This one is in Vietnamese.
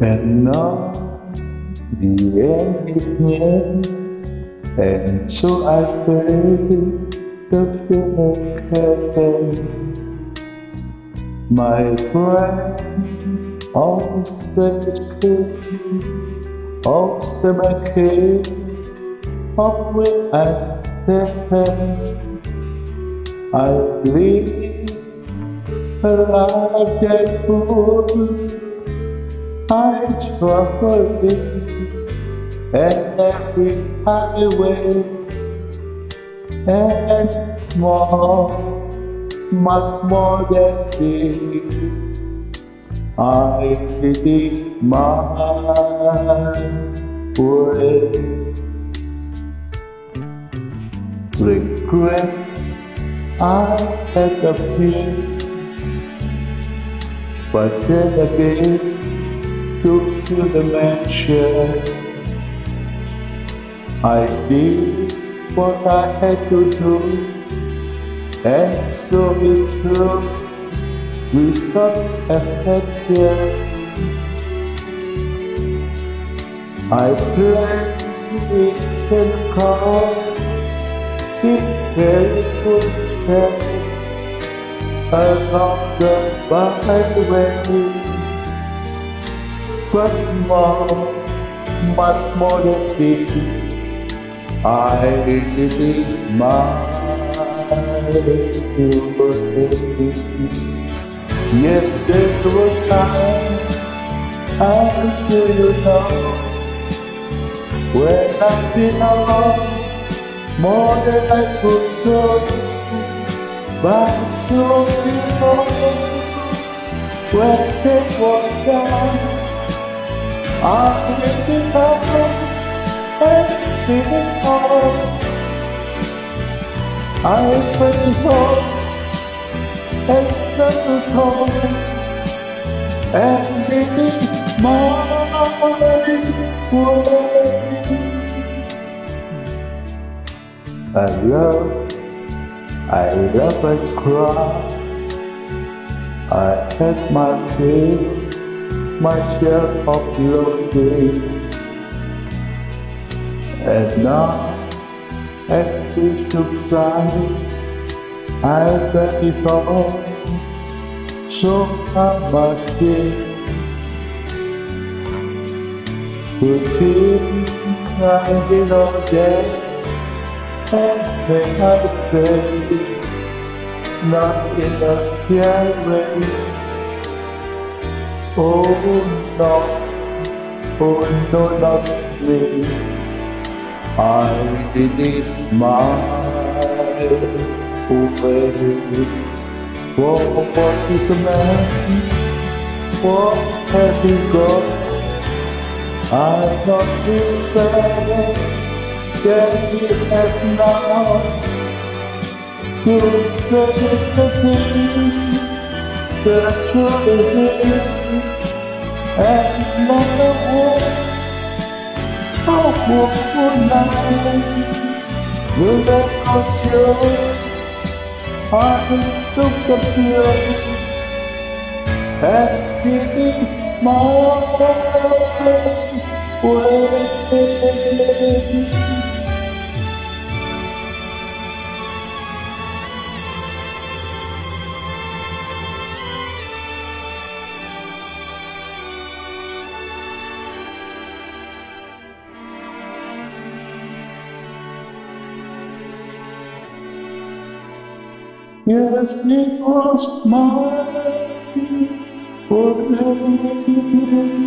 And now the end is near, and so I face the fear of heaven. My friend, all the kiss, all the kiss, of which I stand. I live a life that's full. I struggle with and every highway and more, much more than this. I did my way. Regret I had a fear, but then again took to the mansion. I did what I had to do, and so it's true. We stopped here. I planned it and called it very good step along the byway. But more, much đi than this, I đi my Yes, there was time, I'm feel you know, when I've been alone, more than I could show. But you before when it was done I'm looking back and feeling all. I am pretty old and never cold. And it is my way. I love, I love and cry. I had my fears. my share of your day. And now, as we should fly, as that is all, so I must give. Could be I did all day, everything I say, not in the fair way. Ôm no, ôm đôi not me I did it my way Oh, what is a man? What has he got? I thought he said that he has now to the thing that truly is Em and never will how would night will that cost you. I took the pill em it is my quên Yes, it was mine forever.